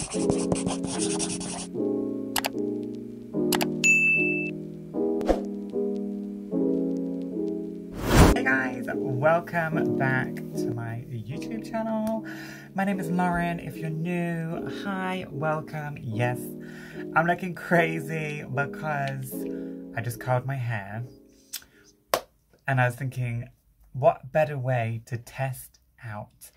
Hey guys, welcome back to my YouTube channel. My name is Lauren. If you're new, hi, welcome. Yes, I'm looking crazy because I just curled my hair. And I was thinking, what better way to test out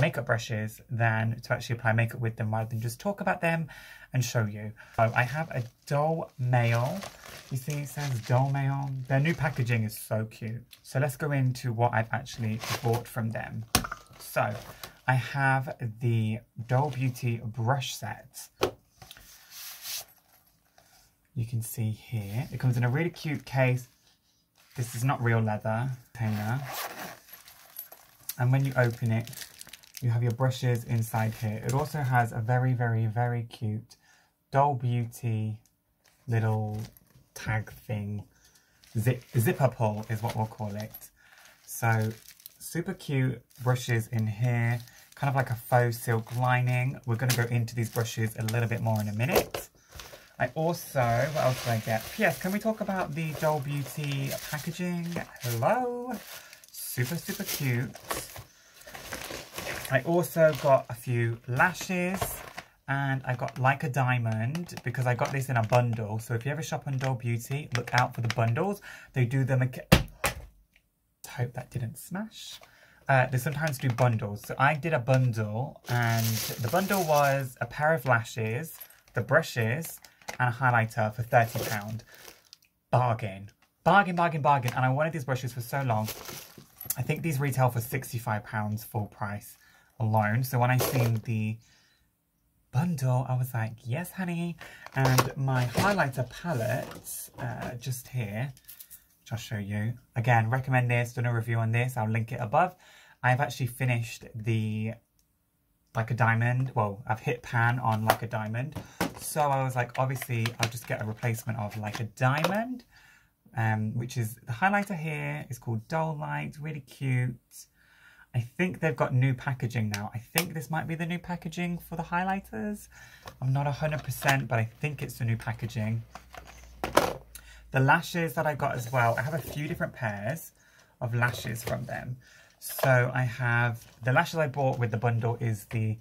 makeup brushes than to actually apply makeup with them rather than just talk about them and show you. So I have a Doll Mail. You see it says Doll Mail. Their new packaging is so cute. So let's go into what I've actually bought from them. So I have the Doll Beauty brush set. You can see here. It comes in a really cute case. This is not real leather container. And when you open it, you have your brushes inside here. It also has a very, very, very cute Doll Beauty little tag thing. Zip, zipper pull is what we'll call it. So super cute brushes in here. Kind of like a faux silk lining. We're going to go into these brushes a little bit more in a minute. I also, what else did I get? Yes, can we talk about the Doll Beauty packaging? Hello? Super, super cute. I also got a few lashes and I got Like a Diamond because I got this in a bundle. So if you ever shop on Doll Beauty, look out for the bundles. They do them... again. Hope that didn't smash. Uh, they sometimes do bundles. So I did a bundle and the bundle was a pair of lashes, the brushes and a highlighter for £30. Bargain. Bargain, bargain, bargain. And I wanted these brushes for so long. I think these retail for £65 full price alone. So when I seen the bundle, I was like, yes, honey. And my highlighter palette, uh, just here, which I'll show you. Again, recommend this, done a review on this. I'll link it above. I've actually finished the Like a Diamond. Well, I've hit pan on Like a Diamond. So I was like, obviously, I'll just get a replacement of Like a Diamond. Um, which is the highlighter here is called Doll Light, really cute. I think they've got new packaging now. I think this might be the new packaging for the highlighters. I'm not 100%, but I think it's the new packaging. The lashes that I got as well, I have a few different pairs of lashes from them. So I have, the lashes I bought with the bundle is the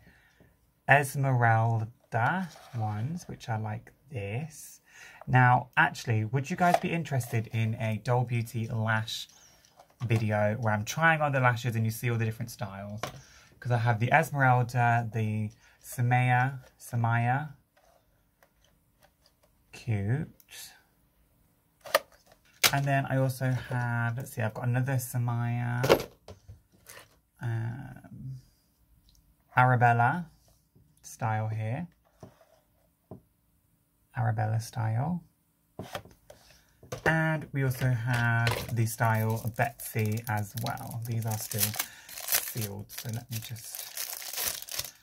Esmeralda ones, which are like this. Now, actually, would you guys be interested in a Doll Beauty lash video where I'm trying on the lashes and you see all the different styles. Because I have the Esmeralda, the Samaya, Samaya, cute. And then I also have, let's see, I've got another Samaya, um, Arabella style here. Arabella style. And we also have the style Betsy as well. These are still sealed, so let me just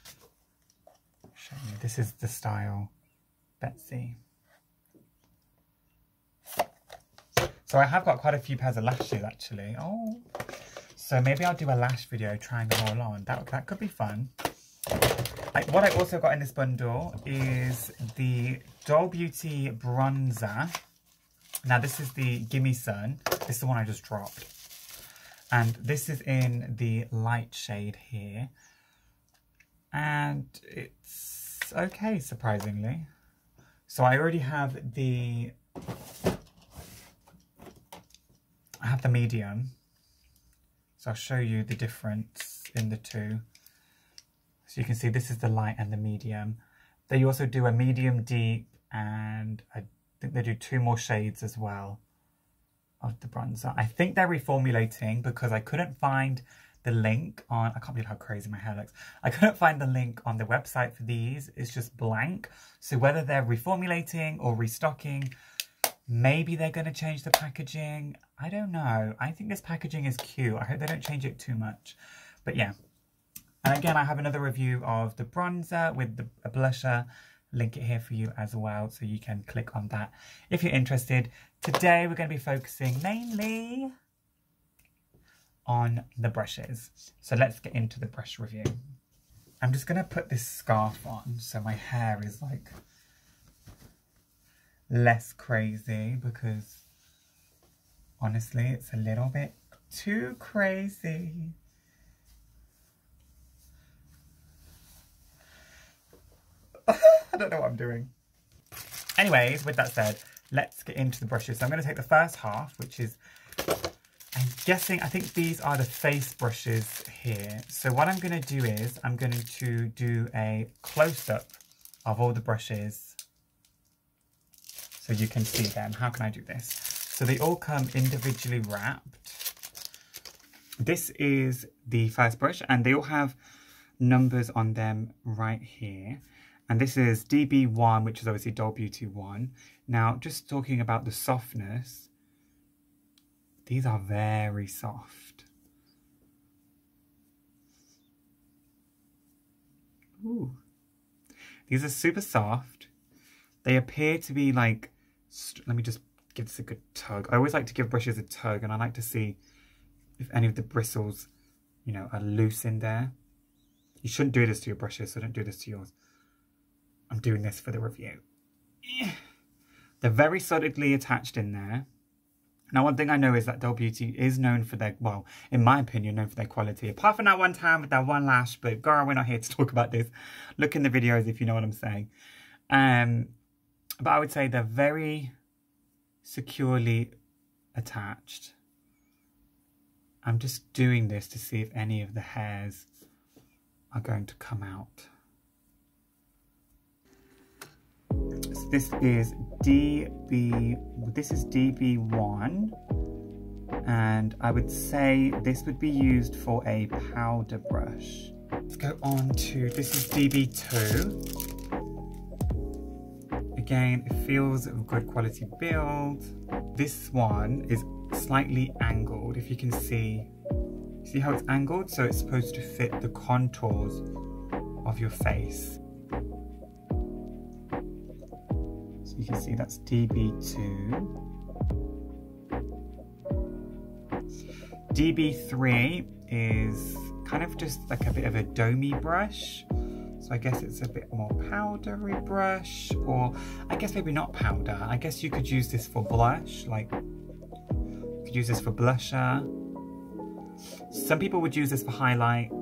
show you. This is the style Betsy. So I have got quite a few pairs of lashes actually. Oh, so maybe I'll do a lash video trying them all on. That, that could be fun. Like, what I also got in this bundle is the Doll Beauty Bronzer. Now this is the Gimme Sun. This is the one I just dropped. And this is in the light shade here. And it's okay, surprisingly. So I already have the... I have the medium. So I'll show you the difference in the two. So you can see this is the light and the medium. They also do a medium deep and a I think they do two more shades as well of the bronzer. I think they're reformulating because I couldn't find the link on, I can't believe how crazy my hair looks. I couldn't find the link on the website for these. It's just blank. So whether they're reformulating or restocking, maybe they're going to change the packaging. I don't know. I think this packaging is cute. I hope they don't change it too much. But yeah. And again, I have another review of the bronzer with the blusher link it here for you as well so you can click on that if you're interested. Today we're going to be focusing mainly on the brushes. So let's get into the brush review. I'm just going to put this scarf on so my hair is like less crazy because honestly it's a little bit too crazy. I don't know what I'm doing. Anyways, with that said, let's get into the brushes. So I'm going to take the first half, which is, I'm guessing, I think these are the face brushes here. So what I'm going to do is, I'm going to do a close-up of all the brushes so you can see them. How can I do this? So they all come individually wrapped. This is the first brush and they all have numbers on them right here. And this is DB1, which is obviously Doll Beauty 1. Now, just talking about the softness, these are very soft. Ooh. These are super soft. They appear to be like, let me just give this a good tug. I always like to give brushes a tug and I like to see if any of the bristles, you know, are loose in there. You shouldn't do this to your brushes, so don't do this to yours. I'm doing this for the review. They're very solidly attached in there. Now, one thing I know is that Doll Beauty is known for their, well, in my opinion, known for their quality. Apart from that one time with that one lash, but girl, we're not here to talk about this. Look in the videos if you know what I'm saying. Um, but I would say they're very securely attached. I'm just doing this to see if any of the hairs are going to come out. This is DB, this is DB1 and I would say this would be used for a powder brush. Let's go on to, this is DB2. Again, it feels a good quality build. This one is slightly angled, if you can see. See how it's angled? So it's supposed to fit the contours of your face. You can see that's DB2. DB3 is kind of just like a bit of a domey brush. So I guess it's a bit more powdery brush, or I guess maybe not powder. I guess you could use this for blush, like you could use this for blusher. Some people would use this for highlight.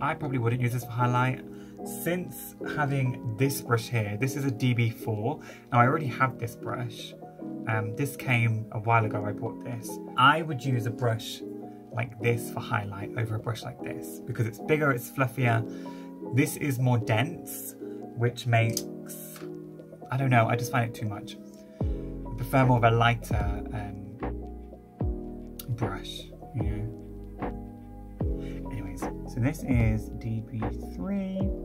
I probably wouldn't use this for highlight. Since having this brush here, this is a DB4. Now I already have this brush. Um, this came a while ago, I bought this. I would use a brush like this for highlight over a brush like this because it's bigger, it's fluffier. This is more dense, which makes, I don't know, I just find it too much. I prefer more of a lighter um, brush, you know. Anyways, so this is DB3.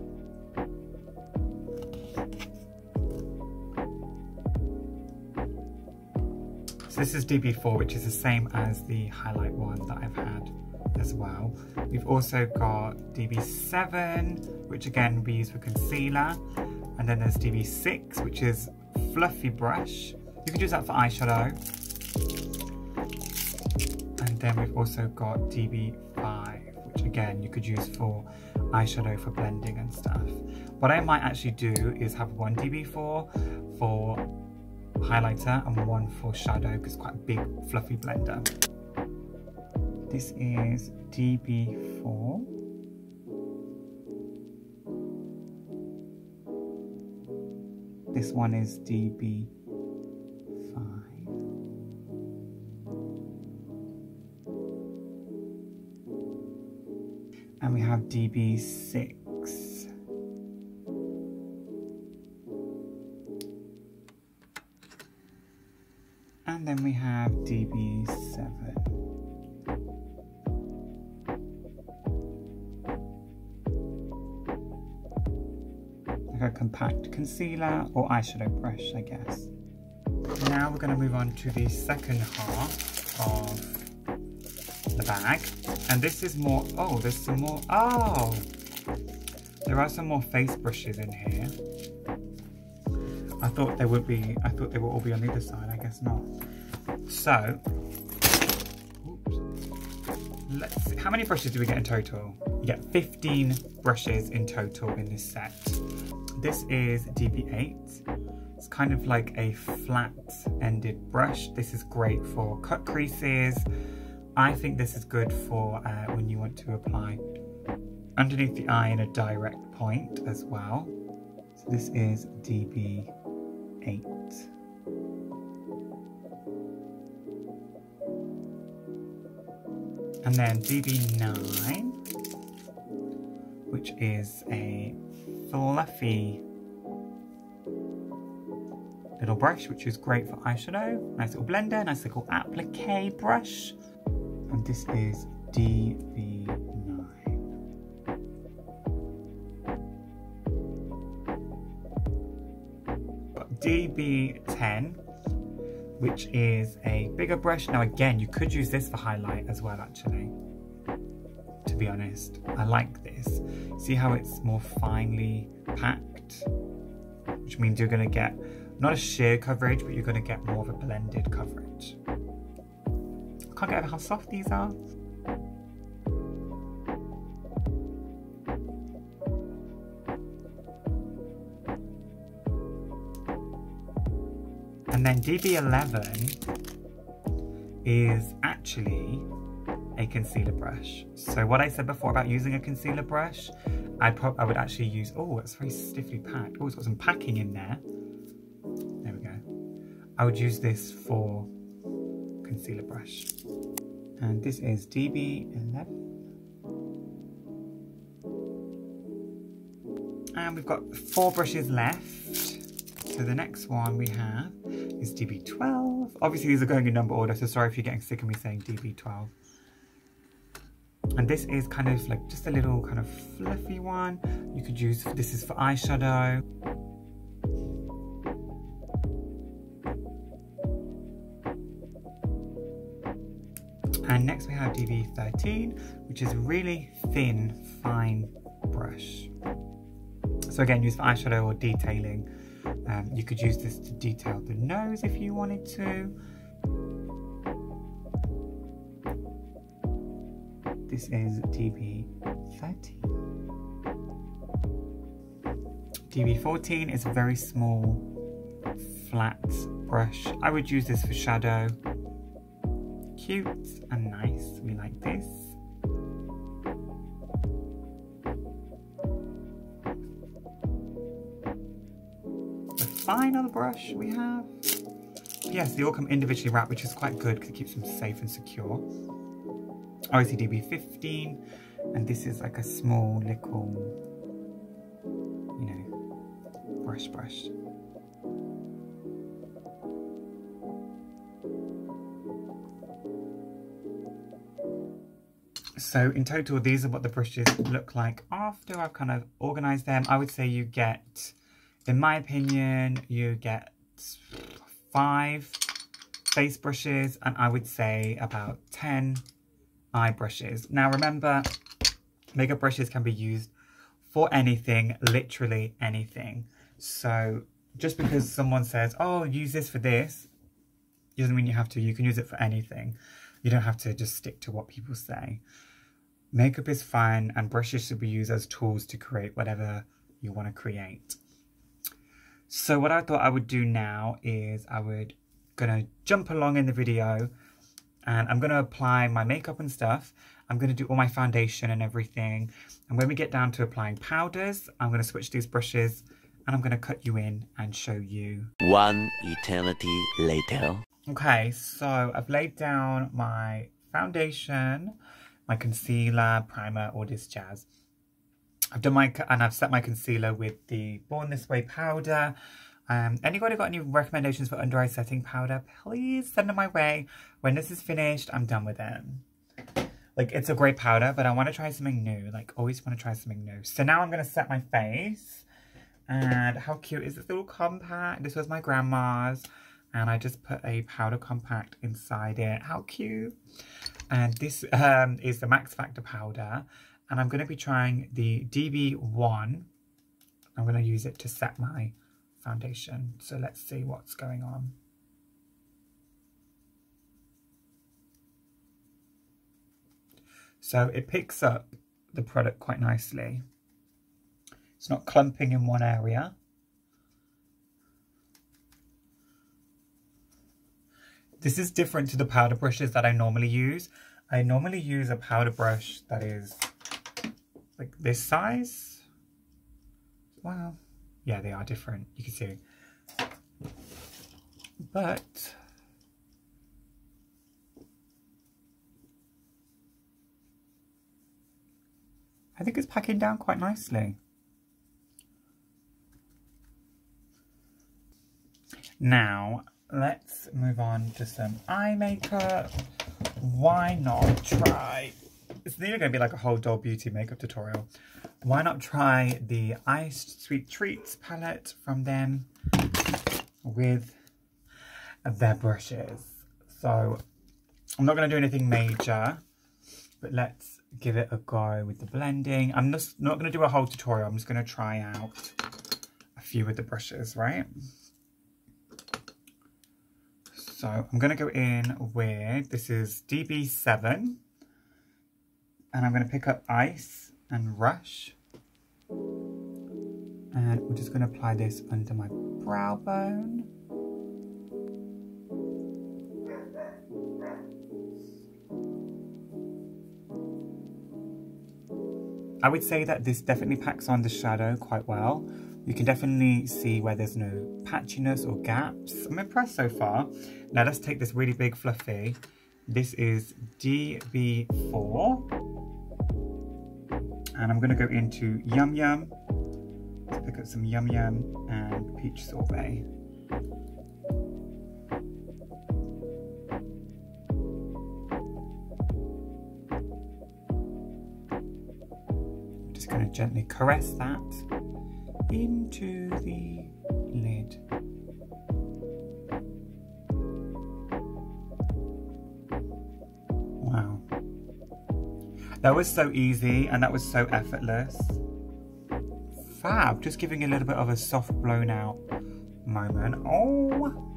So this is DB4, which is the same as the highlight one that I've had as well. We've also got DB7, which again we use for concealer. And then there's DB6, which is fluffy brush. You can use that for eyeshadow. And then we've also got DB5, which again you could use for eyeshadow for blending and stuff. What I might actually do is have one DB4 for highlighter and one for shadow because quite a big fluffy blender. This is DB4. This one is DB5. And we have DB6. Then we have DB7. like a compact concealer or eyeshadow brush, I guess. Now we're going to move on to the second half of the bag. And this is more, oh, there's some more, oh! There are some more face brushes in here. I thought they would be, I thought they would all be on the other side, I guess not. So, let's see, how many brushes do we get in total? You get 15 brushes in total in this set. This is DB8. It's kind of like a flat-ended brush. This is great for cut creases. I think this is good for uh, when you want to apply underneath the eye in a direct point as well. So this is DB8. And then DB9, which is a fluffy little brush, which is great for eyeshadow. Nice little blender, nice little applique brush. And this is DB9. Got DB10, which is a bigger brush. Now again, you could use this for highlight as well, actually. To be honest, I like this. See how it's more finely packed? Which means you're gonna get not a sheer coverage, but you're gonna get more of a blended coverage. I can't get over how soft these are. And then DB11 is actually a concealer brush. So what I said before about using a concealer brush, I, I would actually use, oh, it's very stiffly packed. Oh, it's got some packing in there. There we go. I would use this for concealer brush. And this is DB11. And we've got four brushes left. So the next one we have is DB12. Obviously these are going in number order, so sorry if you're getting sick of me saying DB12. And this is kind of like just a little kind of fluffy one. You could use, this is for eyeshadow. And next we have DB13, which is a really thin, fine brush. So again, used for eyeshadow or detailing. Um, you could use this to detail the nose if you wanted to. This is DB13. DB14 is a very small, flat brush. I would use this for shadow. Cute and nice, we like this. Final brush we have. Yes, they all come individually wrapped, which is quite good because it keeps them safe and secure. Obviously DB15, and this is like a small little, you know, brush brush. So in total, these are what the brushes look like after I've kind of organized them. I would say you get in my opinion, you get five face brushes and I would say about 10 eye brushes. Now remember, makeup brushes can be used for anything, literally anything. So just because someone says, oh, use this for this, doesn't mean you have to. You can use it for anything. You don't have to just stick to what people say. Makeup is fun and brushes should be used as tools to create whatever you want to create. So what I thought I would do now is I would gonna jump along in the video and I'm gonna apply my makeup and stuff. I'm gonna do all my foundation and everything. And when we get down to applying powders, I'm gonna switch these brushes and I'm gonna cut you in and show you. One eternity later. Okay, so I've laid down my foundation, my concealer, primer, all this jazz. I've done my, and I've set my concealer with the Born This Way powder. Um, anybody got any recommendations for under eye setting powder? Please send them my way. When this is finished, I'm done with it. Like, it's a great powder, but I want to try something new. Like, always want to try something new. So now I'm going to set my face. And how cute is this little compact? This was my grandma's. And I just put a powder compact inside it. How cute. And this um, is the Max Factor powder and I'm going to be trying the DB1. I'm going to use it to set my foundation. So let's see what's going on. So it picks up the product quite nicely. It's not clumping in one area. This is different to the powder brushes that I normally use. I normally use a powder brush that is like this size. Wow. Yeah, they are different. You can see. But I think it's packing down quite nicely. Now, let's move on to some eye makeup. Why not try... It's nearly going to be like a whole doll beauty makeup tutorial. Why not try the Iced Sweet Treats palette from them with their brushes. So, I'm not going to do anything major, but let's give it a go with the blending. I'm just not going to do a whole tutorial. I'm just going to try out a few of the brushes, right? So I'm going to go in with, this is DB7. And I'm going to pick up Ice and Rush. And we're just going to apply this under my brow bone. I would say that this definitely packs on the shadow quite well. You can definitely see where there's no patchiness or gaps. I'm impressed so far. Now let's take this really big fluffy. This is DB4. And I'm going to go into Yum Yum. Let's pick up some Yum Yum and Peach Sorbet. Just going to gently caress that into the lid. That was so easy and that was so effortless. Fab, just giving a little bit of a soft blown out moment. Oh!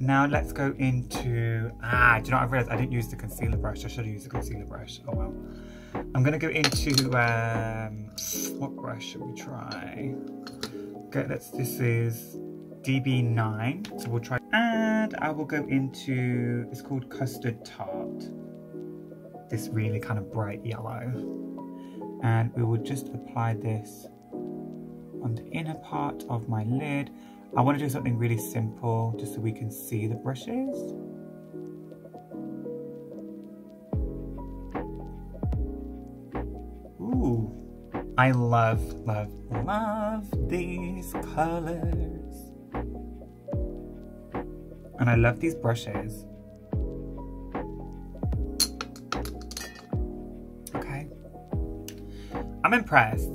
Now let's go into, ah, do you know what I've realized? I didn't use the concealer brush. I should have used the concealer brush. Oh well. I'm gonna go into, um, what brush should we try? Okay, let's, this is DB9. So we'll try, and I will go into, it's called Custard Tart. This really kind of bright yellow. And we will just apply this on the inner part of my lid. I want to do something really simple just so we can see the brushes. Ooh, I love, love, love these colors. And I love these brushes. Okay. I'm impressed.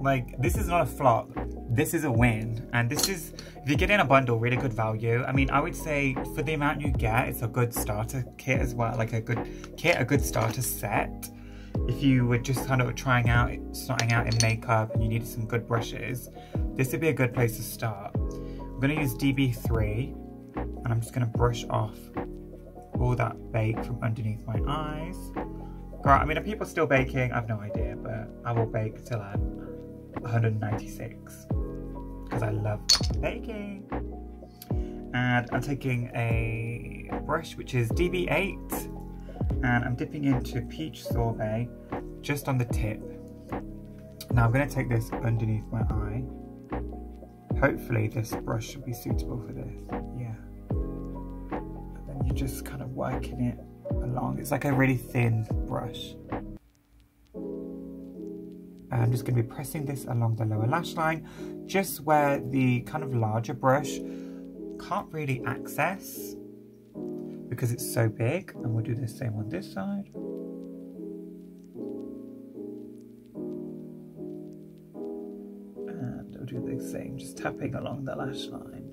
Like, this is not a flop this is a win. And this is, if you're getting a bundle, really good value. I mean, I would say for the amount you get, it's a good starter kit as well. Like a good kit, a good starter set. If you were just kind of trying out, starting out in makeup and you needed some good brushes, this would be a good place to start. I'm going to use DB3 and I'm just going to brush off all that bake from underneath my eyes. I mean, are people still baking? I have no idea, but I will bake till I'm 196 because I love baking. And I'm taking a brush which is DB8 and I'm dipping into peach sorbet just on the tip. Now I'm going to take this underneath my eye. Hopefully this brush should be suitable for this. Yeah. And just kind of working it along. It's like a really thin brush. I'm just going to be pressing this along the lower lash line, just where the kind of larger brush can't really access because it's so big. And we'll do the same on this side. And I'll do the same, just tapping along the lash line.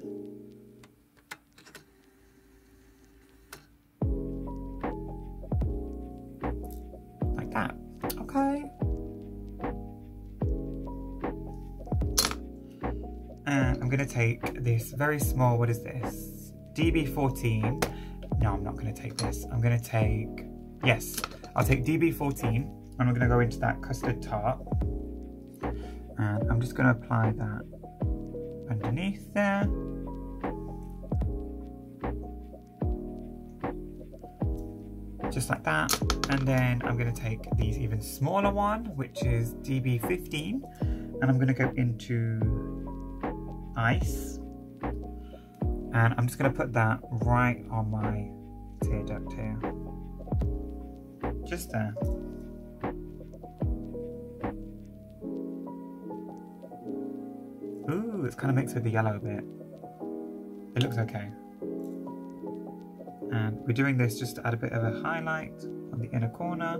Take this very small, what is this? DB14. No, I'm not going to take this. I'm going to take Yes, I'll take DB14 and we're going to go into that custard tart. And I'm just going to apply that underneath there. Just like that. And then I'm going to take these even smaller one, which is DB15. And I'm going to go into ice. And I'm just going to put that right on my tear duct here. Just there. Ooh, it's kind of mixed with the yellow a bit. It looks okay. And we're doing this just to add a bit of a highlight on the inner corner.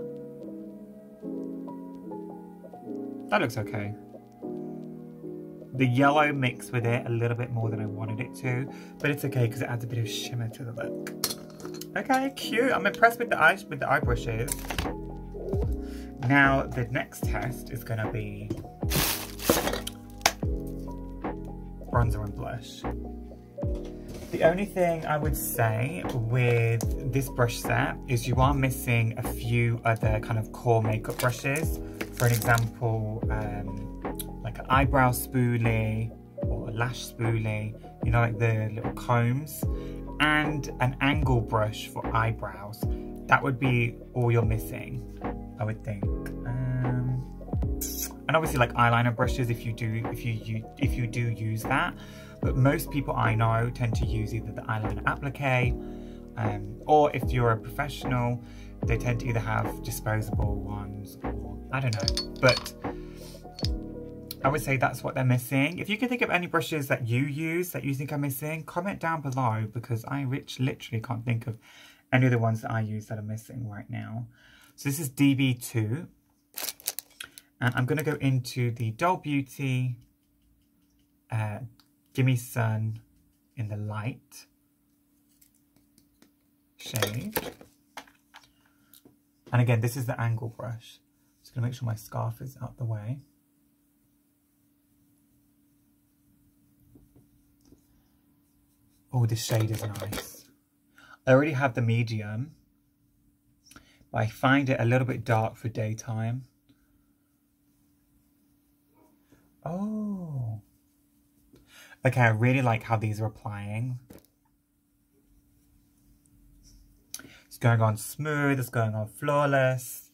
That looks okay. The yellow mixed with it a little bit more than I wanted it to, but it's okay because it adds a bit of shimmer to the look. Okay, cute. I'm impressed with the eyes with the eye brushes. Now the next test is gonna be bronzer and blush. The only thing I would say with this brush set is you are missing a few other kind of core makeup brushes. For an example, um, eyebrow spoolie or lash spoolie, you know, like the little combs, and an angle brush for eyebrows. That would be all you're missing, I would think. Um, and obviously like eyeliner brushes if you do if you, you if you do use that but most people I know tend to use either the eyeliner applique um, or if you're a professional they tend to either have disposable ones or I don't know but I would say that's what they're missing. If you can think of any brushes that you use that you think are missing, comment down below because I rich, literally can't think of any of the ones that I use that are missing right now. So this is DB2 and I'm going to go into the Doll Beauty uh, Gimme Sun in the light shade. And again, this is the angle brush. Just going to make sure my scarf is out the way. Oh, this shade is nice. I already have the medium, but I find it a little bit dark for daytime. Oh. Okay, I really like how these are applying. It's going on smooth, it's going on flawless.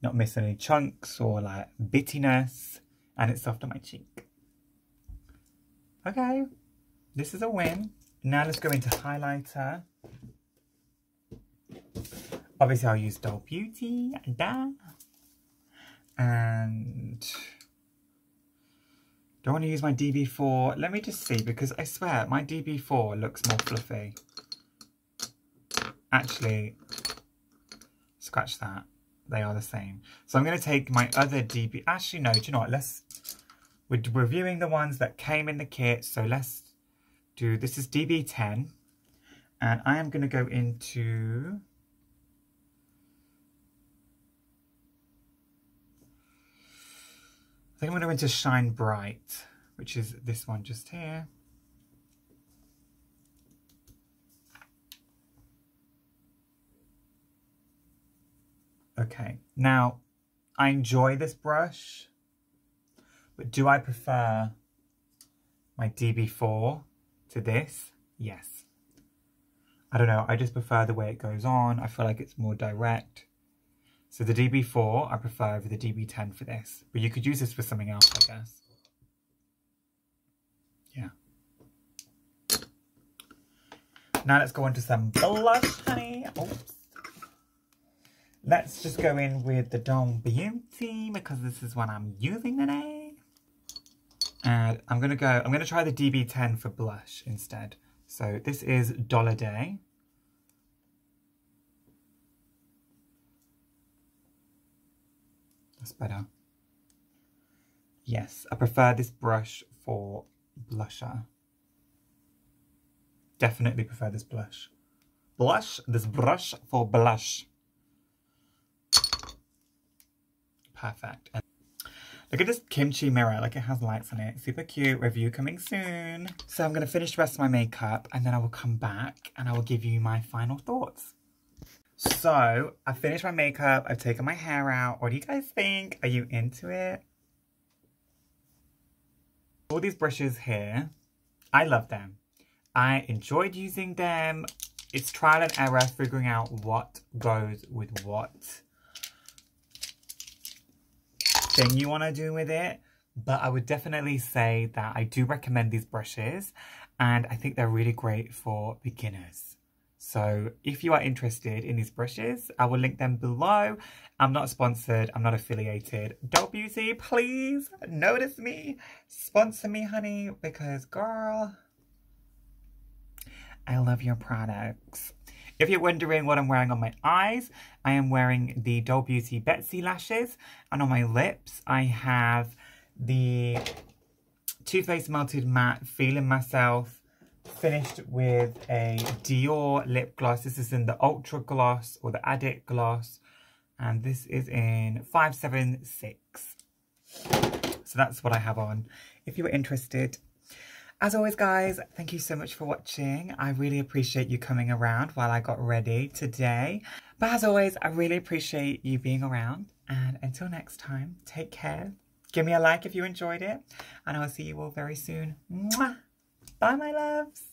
Not missing any chunks or like bittiness. And it's soft on my cheek. Okay, this is a win. Now let's go into highlighter. Obviously I'll use Doll Beauty. Da. And do I want to use my DB4? Let me just see, because I swear my DB4 looks more fluffy. Actually, scratch that. They are the same. So I'm going to take my other DB... Actually, no, do you know what? Let's... We're reviewing the ones that came in the kit, so let's do... This is DB10. And I am going to go into... I think I'm going to go into Shine Bright, which is this one just here. Okay, now I enjoy this brush, but do I prefer my DB4 to this? Yes. I don't know, I just prefer the way it goes on. I feel like it's more direct. So the DB4 I prefer over the DB10 for this. But you could use this for something else, I guess. Yeah. Now let's go on to some blush, honey. Oops. Let's just go in with the Doll Beauty because this is what I'm using today. And I'm going to go, I'm going to try the DB10 for blush instead. So this is Dolliday. That's better. Yes, I prefer this brush for blusher. Definitely prefer this blush. Blush, this brush for blush. Perfect. And look at this kimchi mirror, like it has lights on it. Super cute, review coming soon. So I'm gonna finish the rest of my makeup and then I will come back and I will give you my final thoughts. So, I finished my makeup. I've taken my hair out. What do you guys think? Are you into it? All these brushes here, I love them. I enjoyed using them. It's trial and error figuring out what goes with what thing you want to do with it. But I would definitely say that I do recommend these brushes and I think they're really great for beginners. So if you are interested in these brushes, I will link them below. I'm not sponsored. I'm not affiliated. Doll Beauty, please notice me. Sponsor me, honey, because girl, I love your products. If you're wondering what I'm wearing on my eyes, I am wearing the Doll Beauty Betsy lashes. And on my lips, I have the Too Faced Melted Matte Feeling Myself finished with a Dior lip gloss. This is in the Ultra Gloss or the Addict Gloss. And this is in 576. So that's what I have on. If you were interested, as always, guys, thank you so much for watching. I really appreciate you coming around while I got ready today. But as always, I really appreciate you being around. And until next time, take care. Give me a like if you enjoyed it. And I'll see you all very soon. Mwah! Bye, my loves.